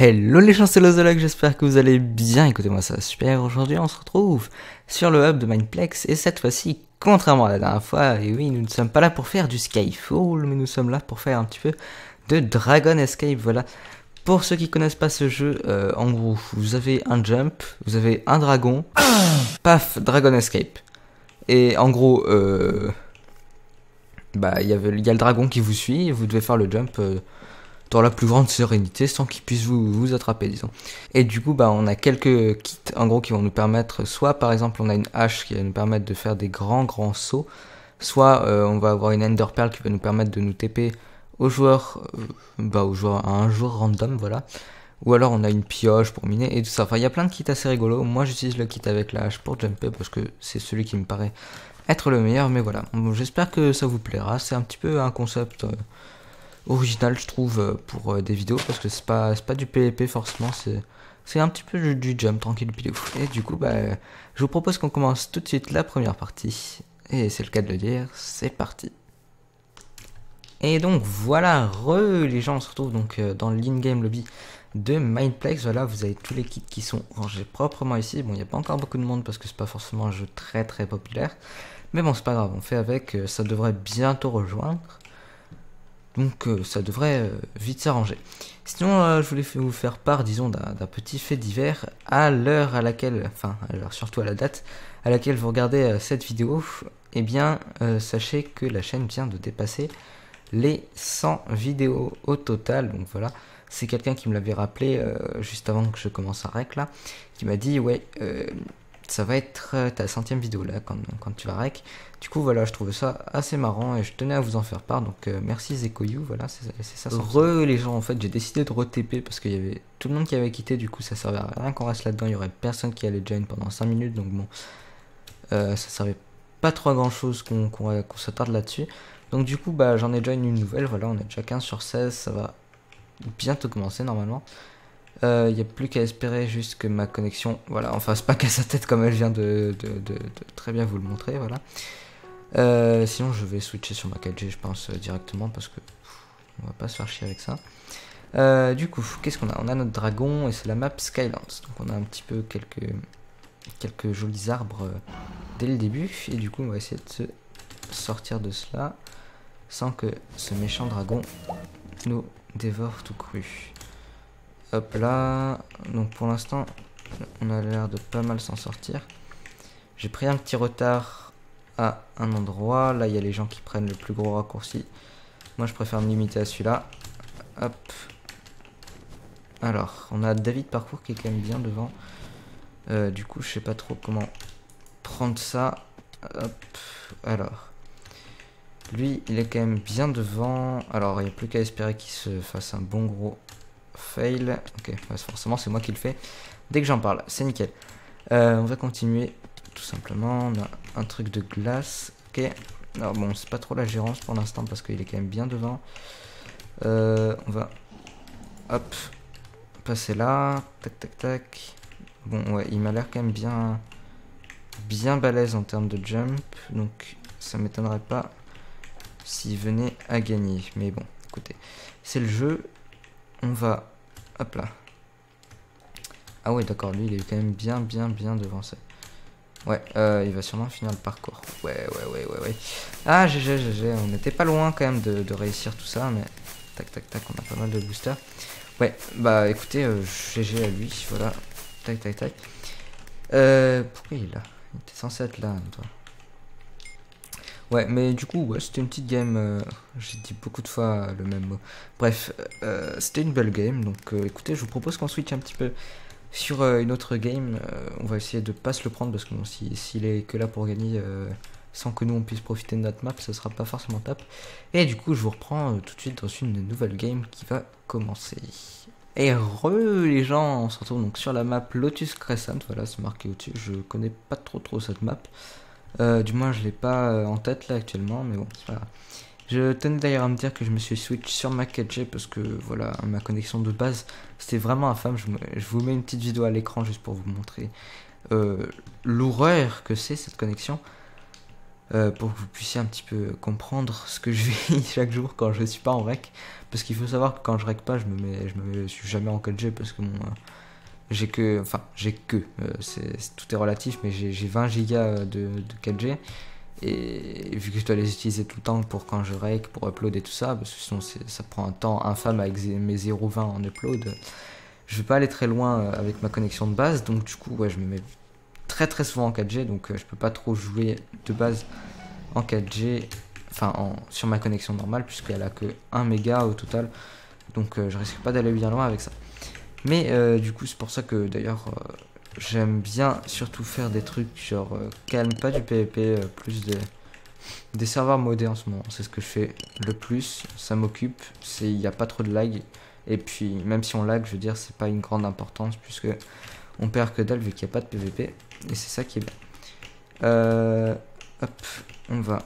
Hello les chancelosologues, j'espère que vous allez bien. Écoutez-moi, ça va super. Aujourd'hui, on se retrouve sur le hub de Mindplex et cette fois-ci, contrairement à la dernière fois, et oui, nous ne sommes pas là pour faire du Skyfall, mais nous sommes là pour faire un petit peu de Dragon Escape. Voilà. Pour ceux qui connaissent pas ce jeu, euh, en gros, vous avez un jump, vous avez un dragon, paf, Dragon Escape. Et en gros, euh, bah, il y, a le dragon qui vous suit, vous devez faire le jump. Euh, dans la plus grande sérénité sans qu'ils puissent vous, vous attraper, disons. Et du coup, bah, on a quelques kits, en gros, qui vont nous permettre, soit par exemple, on a une hache qui va nous permettre de faire des grands, grands sauts, soit euh, on va avoir une Ender Pearl qui va nous permettre de nous TP aux joueurs, euh, bah, aux joueurs, à un jour random, voilà. Ou alors on a une pioche pour miner et tout ça. Enfin, il y a plein de kits assez rigolos. Moi, j'utilise le kit avec la hache pour jumper parce que c'est celui qui me paraît être le meilleur. Mais voilà, j'espère que ça vous plaira. C'est un petit peu un concept. Euh, original, je trouve, euh, pour euh, des vidéos, parce que c'est pas, pas du PvP forcément, c'est. Un petit peu du, jump tranquille pilou. Et du coup, bah, je vous propose qu'on commence tout de suite la première partie. Et c'est le cas de le dire, c'est parti. Et donc voilà, re les gens, on se retrouve donc euh, dans l'in-game lobby de Mindplex. Voilà, vous avez tous les kits qui sont rangés proprement ici. Bon, il n'y a pas encore beaucoup de monde parce que c'est pas forcément un jeu très très populaire. Mais bon, c'est pas grave, on fait avec, ça devrait bientôt rejoindre. Donc euh, ça devrait euh, vite s'arranger. Sinon, euh, je voulais vous faire part, disons, d'un petit fait divers à l'heure à laquelle, enfin, alors surtout à la date à laquelle vous regardez cette vidéo. Eh bien, sachez que la chaîne vient de dépasser les 100 vidéos au total. Donc voilà, c'est quelqu'un qui me l'avait rappelé juste avant que je commence à rec là, qui m'a dit ouais, ça va être ta centième vidéo là quand, tu vas rec. Du coup voilà, je trouvais ça assez marrant et je tenais à vous en faire part. Donc euh, merci Zekoyu, voilà, c'est ça. Re les gens en fait, j'ai décidé de re-TP parce qu'il y avait tout le monde qui avait quitté, du coup ça servait à rien qu'on reste là-dedans, il y aurait personne qui allait join pendant 5 minutes, donc bon, euh, ça servait pas trop à grand chose qu'on s'attarde là-dessus. Donc du coup bah j'en ai join une nouvelle, voilà, on est déjà 15 sur 16, ça va bientôt commencer normalement. Il euh, n'y a plus qu'à espérer juste que ma connexion, voilà, en fasse pas qu'à sa tête comme elle vient de, très bien vous le montrer, voilà. Euh, sinon, je vais switcher sur ma 4G, je pense, euh, directement, parce que on va pas se faire chier avec ça. du coup, qu'est-ce qu'on a? On a notre dragon, et c'est la map Skylands. Donc on a un petit peu quelques, quelques jolis arbres dès le début, et du coup, on va essayer de se sortir de cela, sans que ce méchant dragon nous dévore tout cru. Hop là. Donc pour l'instant, on a l'air de pas mal s'en sortir. J'ai pris un petit retard à un endroit. Là, il y a les gens qui prennent le plus gros raccourci. Moi, je préfère me limiter à celui-là. Hop. Alors, on a David Parcours qui est quand même bien devant. Euh, du coup, je sais pas trop comment prendre ça. Hop. Alors. Lui, il est quand même bien devant. Alors, il n'y a plus qu'à espérer qu'il se fasse un bon gros fail. Ok, forcément c'est moi qui le fais. Dès que j'en parle, c'est nickel. Euh, on va continuer tout simplement. On a un truc de glace. Ok. Alors bon, c'est pas trop la gérance pour l'instant parce qu'il est quand même bien devant. Euh, on va, hop, passer là. Tac, tac, tac. Bon, ouais, il m'a l'air quand même bien, bien balèze en termes de jump. Donc, ça m'étonnerait pas s'il venait à gagner. Mais bon, écoutez, c'est le jeu. On va Hop là. Ah ouais, d'accord, lui, il est quand même bien, bien, bien devant ça. Ouais, euh, il va sûrement finir le parcours. Ouais, ouais, ouais, ouais, ouais. Ah, GG, GG, on n'était pas loin quand même de, réussir tout ça, mais... Tac, tac, tac, on a pas mal de boosters. Ouais, bah écoutez, GG euh, à lui, voilà. Tac, tac, tac. Euh, pourquoi il est là? Il était censé être là, toi. Ouais, mais du coup, ouais, c'était une petite game. Euh, j'ai dit beaucoup de fois le même mot. Bref, c'était une belle game. Donc, écoutez, je vous propose qu'on switch un petit peu sur une autre game. on va essayer de pas se le prendre parce que s'il est que là pour gagner sans que nous on puisse profiter de notre map, ça sera pas forcément top. Et du coup, je vous reprends tout de suite dans une nouvelle game qui va commencer. Et re les gens, on se retrouve donc sur la map Lotus Crescent. Voilà, c'est marqué au-dessus. Je connais pas trop trop cette map. Euh, du moins, je l'ai pas euh, en tête là actuellement, mais bon, c'est pas. Je tenais d'ailleurs à me dire que je me suis switch sur ma 4G parce que voilà, ma connexion de base c'était vraiment infâme. Je, vous mets une petite vidéo à l'écran juste pour vous montrer euh, l'horreur que c'est cette connexion. euh, pour que vous puissiez un petit peu comprendre ce que je vis chaque jour quand je suis pas en rec. Parce qu'il faut savoir que quand je rec pas, je me mets, je me suis jamais en 4G parce que mon, j'ai que, enfin, j'ai que, c'est, tout est relatif, mais j'ai, 20 gigas de, 4G. Et vu que je dois les utiliser tout le temps pour quand je rec, pour upload et tout ça, parce que sinon ça prend un temps infâme avec mes 0,20 en upload, je vais pas aller très loin avec ma connexion de base, donc du coup, ouais, je me mets très très souvent en 4G, donc euh, je peux pas trop jouer de base en 4G, enfin en, sur ma connexion normale, puisqu'elle a que 1 méga au total, donc euh, je risque pas d'aller bien loin avec ça. Mais euh, du coup, c'est pour ça que d'ailleurs j'aime bien surtout faire des trucs genre calme, pas du PvP, plus des, des serveurs modés en ce moment. C'est ce que je fais le plus, ça m'occupe, il n'y a pas trop de lag. Et puis, même si on lag, je veux dire, c'est pas une grande importance puisque on perd que dalle vu qu'il n'y a pas de PvP. Et c'est ça qui est bien. Euh, hop, on va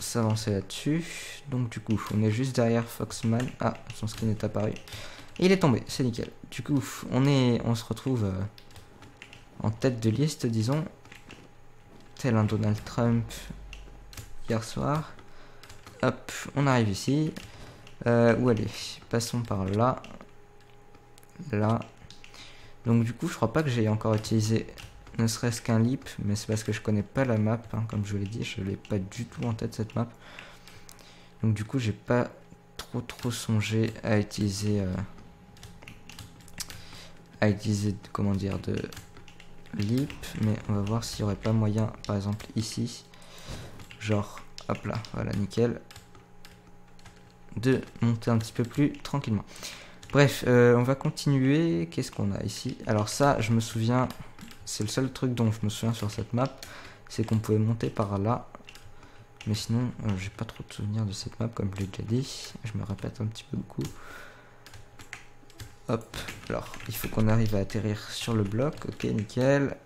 s'avancer là-dessus. Donc du coup, on est juste derrière Foxman. Ah, son skin est apparu. il est tombé, c'est nickel. Du coup, on, est, on se retrouve euh, en tête de liste, disons. Tel un Donald Trump hier soir. Hop, on arrive ici. Euh, où aller? Passons par là. Là. Donc du coup, je crois pas que j'ai encore utilisé ne serait-ce qu'un leap, mais c'est parce que je connais pas la map, hein, comme je vous l'ai dit, je l'ai pas du tout en tête cette map. Donc du coup, j'ai pas trop trop songé à utiliser euh, à utiliser comment dire de leap, mais on va voir s'il y aurait pas moyen, par exemple ici, genre hop là, voilà nickel, de monter un petit peu plus tranquillement. Bref, euh, on va continuer. Qu'est-ce qu'on a ici? Alors ça, je me souviens, c'est le seul truc dont je me souviens sur cette map, c'est qu'on pouvait monter par là. Mais sinon, euh, j'ai pas trop de souvenirs de cette map, comme je l'ai déjà dit. Je me répète un petit peu beaucoup. Hop, alors, il faut qu'on arrive à atterrir sur le bloc. Ok, nickel.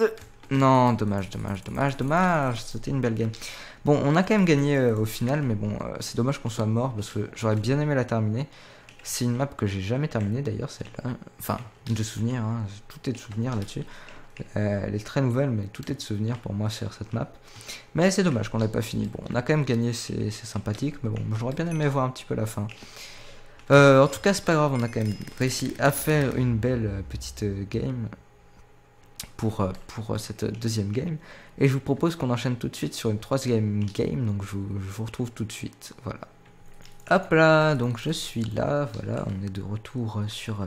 Euh, non, dommage, dommage, dommage, dommage. C'était une belle game. Bon, on a quand même gagné euh, au final, mais bon, c'est dommage qu'on soit mort parce que j'aurais bien aimé la terminer. C'est une map que j'ai jamais terminée d'ailleurs, celle-là. Enfin, de souvenirs, hein. tout est de souvenirs là-dessus. Euh, elle est très nouvelle, mais tout est de souvenirs pour moi sur cette map. Mais c'est dommage qu'on n'ait pas fini. Bon, on a quand même gagné, c'est sympathique, mais bon, j'aurais bien aimé voir un petit peu la fin. Euh, en tout cas, c'est pas grave, on a quand même réussi à faire une belle euh, petite game pour, cette deuxième game. Et je vous propose qu'on enchaîne tout de suite sur une troisième game, donc je vous retrouve tout de suite. Voilà. Hop là, donc je suis là, voilà, on est de retour sur euh,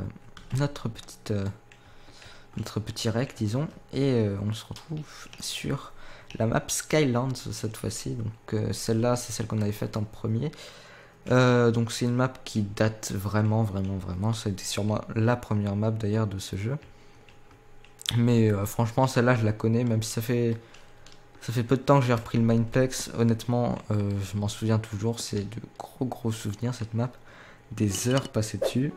notre petite euh, notre petit rec disons et euh, on se retrouve sur la map Skylands cette fois-ci donc celle-là c'est celle qu'on avait faite en premier donc c'est une map qui date vraiment vraiment vraiment été sûrement la première map d'ailleurs de ce jeu mais franchement celle-là je la connais même si ça fait ça fait peu de temps que j'ai repris le Mindplex. Honnêtement, euh, je m'en souviens toujours. C'est de gros gros souvenirs cette map. Des heures passées dessus.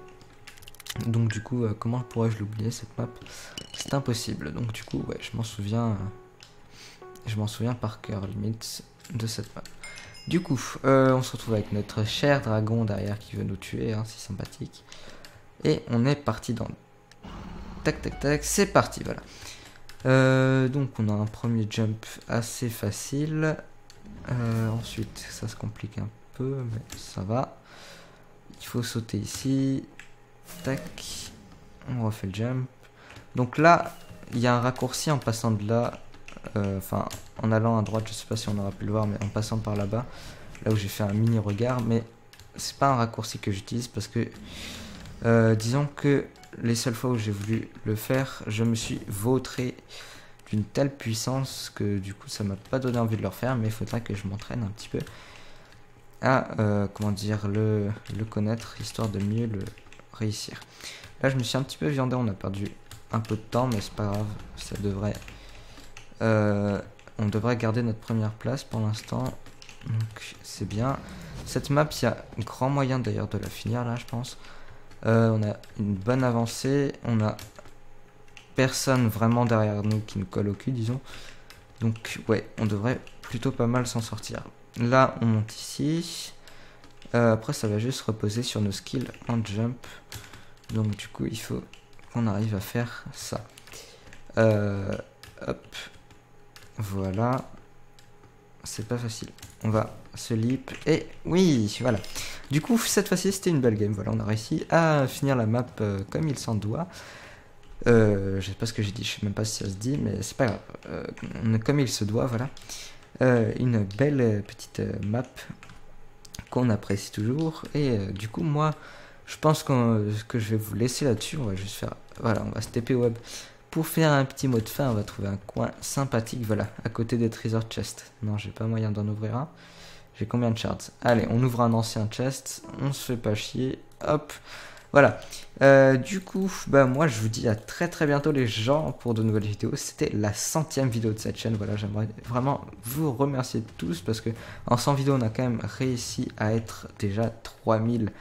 Donc du coup, euh, comment pourrais-je l'oublier cette map? C'est impossible. Donc du coup, ouais, je m'en souviens. Euh, je m'en souviens par cœur limite de cette map. Du coup, on se retrouve avec notre cher dragon derrière qui veut nous tuer, hein, c'est sympathique. Et on est parti dans... Tac tac tac, c'est parti, voilà. Euh, donc on a un premier jump assez facile. Euh, ensuite ça se complique un peu mais ça va. Il faut sauter ici. Tac. On refait le jump. Donc là il y a un raccourci en passant de là. Euh, enfin en allant à droite je sais pas si on aura pu le voir mais en passant par là-bas. Là où j'ai fait un mini regard mais c'est pas un raccourci que j'utilise parce que disons que les seules fois où j'ai voulu le faire, je me suis vautré d'une telle puissance que du coup ça m'a pas donné envie de le refaire, mais il faudra que je m'entraîne un petit peu à euh, comment dire le, le connaître histoire de mieux le réussir. Là je me suis un petit peu viandé, on a perdu un peu de temps, mais c'est pas grave, ça devrait. Euh, on devrait garder notre première place pour l'instant, donc c'est bien. Cette map, il y a grand moyen d'ailleurs de la finir là, je pense. Euh, on a une bonne avancée. On a personne vraiment derrière nous qui nous colle au cul, disons. Donc, ouais, on devrait plutôt pas mal s'en sortir. Là, on monte ici. Euh, après, ça va juste reposer sur nos skills en jump. Donc, du coup, il faut qu'on arrive à faire ça. Hop. Voilà. c'est pas facile. On va se lip et oui, voilà. Du coup, cette fois-ci, c'était une belle game. Voilà, on a réussi à finir la map euh, comme il s'en doit. Euh, je sais pas ce que j'ai dit, je sais même pas si ça se dit, mais c'est pas grave. Euh, comme il se doit, voilà. Euh, une belle petite map qu'on apprécie toujours. Et du coup, moi, je pense que je vais vous laisser là-dessus. On va juste faire. Voilà, on va se TP web. Pour faire un petit mot de fin, on va trouver un coin sympathique, voilà, à côté des treasure chest. Non, j'ai pas moyen d'en ouvrir un. J'ai combien de shards? Allez, on ouvre un ancien chest, on se fait pas chier, hop. Voilà. Euh, du coup, bah moi je vous dis à très très bientôt les gens pour de nouvelles vidéos. C'était la centième vidéo de cette chaîne. Voilà, j'aimerais vraiment vous remercier tous parce que en 100 vidéos on a quand même réussi à être déjà 3000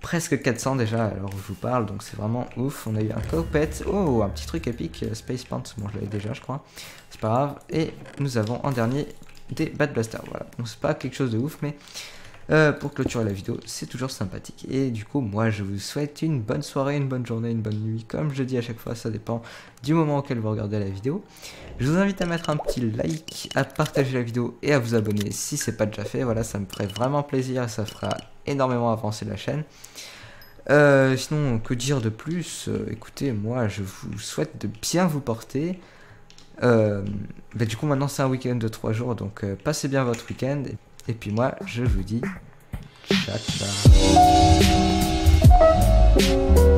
presque 400 déjà alors je vous parle donc c'est vraiment ouf. On a eu un copet oh un petit truc épique euh, Space Pants. Bon je l'avais déjà je crois. C'est pas grave. Et nous avons en dernier des Bad Blasters. Voilà. Donc c'est pas quelque chose de ouf mais euh, pour clôturer la vidéo c'est toujours sympathique et du coup moi je vous souhaite une bonne soirée une bonne journée une bonne nuit comme je dis à chaque fois ça dépend du moment auquel vous regardez la vidéo je vous invite à mettre un petit like à partager la vidéo et à vous abonner si c'est pas déjà fait voilà ça me ferait vraiment plaisir et ça fera énormément avancer la chaîne. Euh, sinon, que dire de plus? Euh, Écoutez, moi, je vous souhaite de bien vous porter. Bah, du coup, maintenant, c'est un week-end de 3 jours, donc passez bien votre week-end. Et puis moi, je vous dis ciao. ciao.